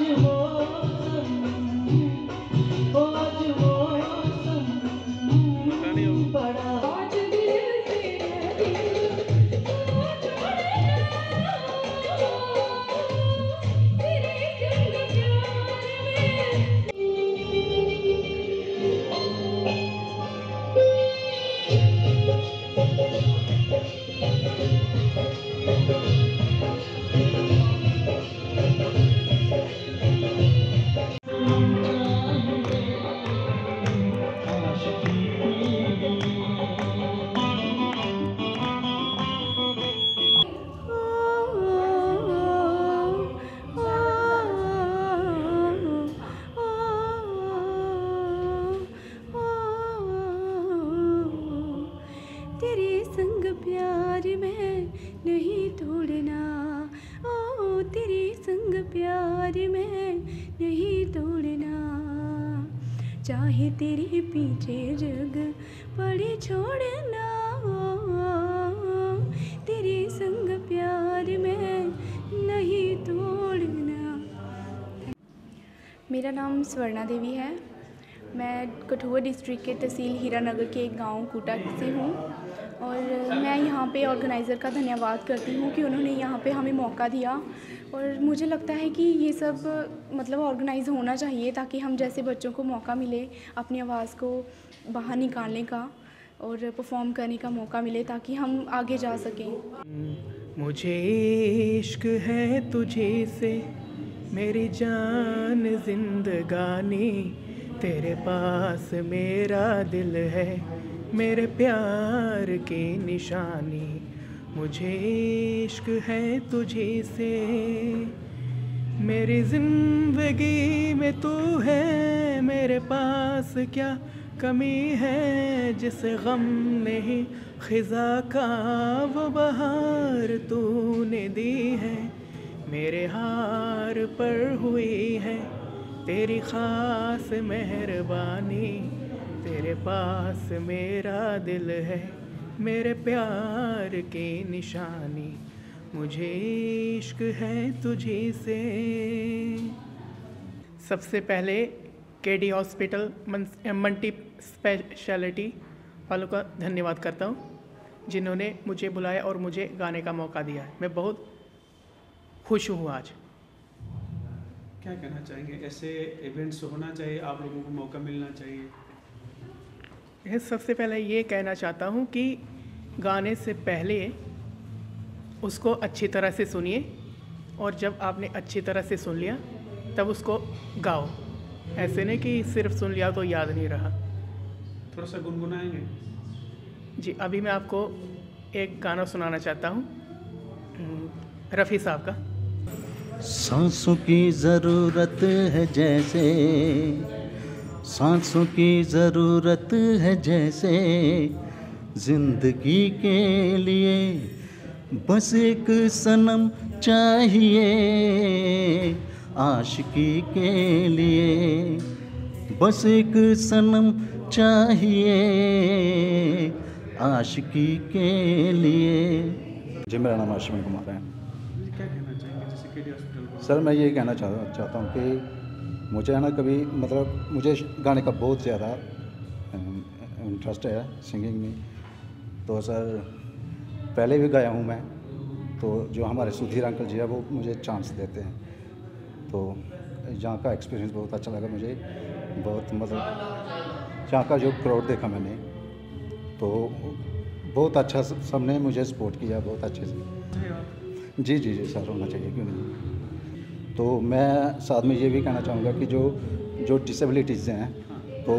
de नहीं तोड़ना। ओ, तेरे संग प्यार में नहीं तोड़ना। चाहे तेरे पीछे जग पड़े छोड़ना। ओ, तेरे संग प्यार में नहीं तोड़ना। मेरा नाम स्वर्णा देवी है। मैं कठुआ डिस्ट्रिक्ट के तहसील हीरानगर के एक गाँव, कोटा से हूँ। और मैं यहाँ पे ऑर्गेनाइज़र का धन्यवाद करती हूँ कि उन्होंने यहाँ पे हमें मौका दिया। और मुझे लगता है कि ये सब मतलब ऑर्गेनाइज होना चाहिए ताकि हम जैसे बच्चों को मौका मिले अपनी आवाज़ को बाहर निकालने का और परफॉर्म करने का मौका मिले ताकि हम आगे जा सकें। मुझे इश्क है तुझे से, मेरी जान जिंदगानी। तेरे पास मेरा दिल है, मेरे प्यार की निशानी। मुझे इश्क है तुझे से, मेरी ज़िंदगी में तू है, मेरे पास क्या कमी है, जिस गम नहीं खिजा का वो बहार तूने दी है, मेरे हार पर हुई है। तेरी ख़ास मेहरबानी, तेरे पास मेरा दिल है, मेरे प्यार की निशानी। मुझे इश्क है तुझे से। सबसे पहले के डी हॉस्पिटल मल्टी स्पेशलिटी वालों का धन्यवाद करता हूँ, जिन्होंने मुझे बुलाया और मुझे गाने का मौका दिया मैं बहुत खुश हूँ आज। क्या कहना चाहेंगे? ऐसे इवेंट्स होना चाहिए आप लोगों को मौका मिलना चाहिए। सबसे पहले ये कहना चाहता हूँ कि गाने से पहले उसको अच्छी तरह से सुनिए और जब आपने अच्छी तरह से सुन लिया तब उसको गाओ। ऐसे नहीं कि सिर्फ़ सुन लिया तो याद नहीं रहा। थोड़ा सा गुनगुनाएँगे? जी अभी मैं आपको एक गाना सुनाना चाहता हूँ। रफ़ी साहब का। सांसों की ज़रूरत है जैसे, सांसों की ज़रूरत है जैसे, ज़िंदगी के लिए बस एक सनम चाहिए, आशिकी के लिए बस एक सनम चाहिए, आशिकी के लिए। जी, मेरा नाम अश्विन कुमार है। क्या कहना चाहेंगे? जैसे के हॉस्पिटल सर मैं ये कहना चाह चाहता हूँ कि मुझे है ना कभी मतलब मुझे गाने का बहुत ज़्यादा इंटरेस्ट है सिंगिंग में। तो सर पहले भी गाया हूँ मैं। तो जो हमारे सुधीर अंकल जी है वो मुझे चांस देते हैं। तो यहाँ का एक्सपीरियंस बहुत अच्छा लगा मुझे। बहुत मतलब यहाँ का जो क्राउड देखा मैंने तो बहुत अच्छा सबने मुझे सपोर्ट किया बहुत अच्छे से। जी जी जी, सर, होना चाहिए, क्यों नहीं? तो मैं साथ में ये भी कहना चाहूँगा कि जो जो डिसेबिलिटीज़ हैं तो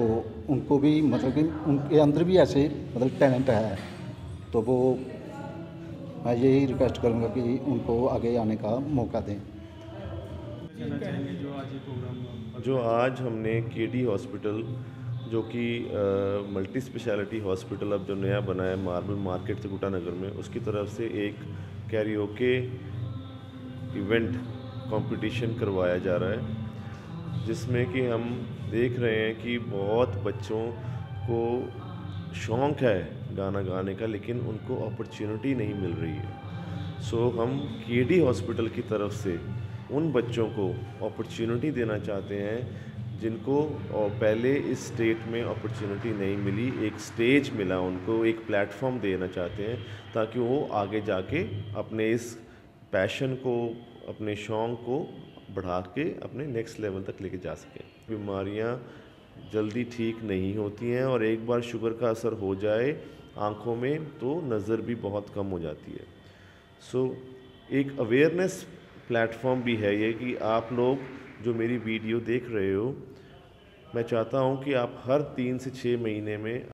उनको भी मतलब कि उनके अंदर भी ऐसे मतलब टैलेंट है। तो वो, मैं यही रिक्वेस्ट करूँगा कि उनको आगे आने का मौका दें। जो आज हमने के डी हॉस्पिटल जो कि मल्टी स्पेशलिटी हॉस्पिटल अब जो नया बना है मार्बल मार्केट से नगर में उसकी तरफ़ से एक कैरियोके इवेंट कंपटीशन करवाया जा रहा है जिसमें कि हम देख रहे हैं कि बहुत बच्चों को शौक़ है गाना गाने का लेकिन उनको अपॉर्चुनिटी नहीं मिल रही है। सो so, हम के डी हॉस्पिटल की तरफ़ से उन बच्चों को अपॉर्चुनिटी देना चाहते हैं जिनको पहले इस स्टेट में अपॉर्चुनिटी नहीं मिली एक स्टेज मिला उनको एक प्लेटफॉर्म देना चाहते हैं ताकि वो आगे जाके अपने इस पैशन को अपने शौक़ को बढ़ा के अपने नेक्स्ट लेवल तक लेके जा सकें। बीमारियाँ जल्दी ठीक नहीं होती हैं और एक बार शुगर का असर हो जाए आँखों में तो नज़र भी बहुत कम हो जाती है। सो so, एक अवेयरनेस प्लेटफॉर्म भी है ये कि आप लोग जो मेरी वीडियो देख रहे हो, मैं चाहता हूँ कि आप हर तीन से छः महीने में